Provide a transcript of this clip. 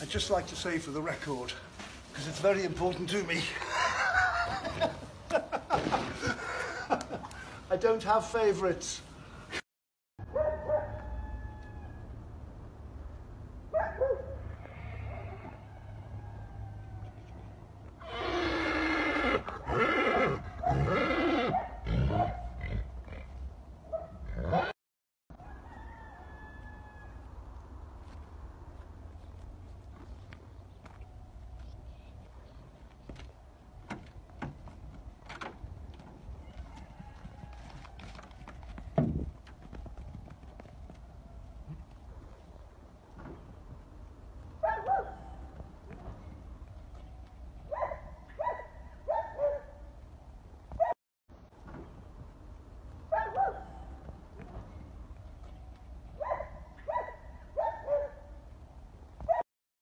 I'd just like to say for the record, because it's very important to me. I don't have favourites.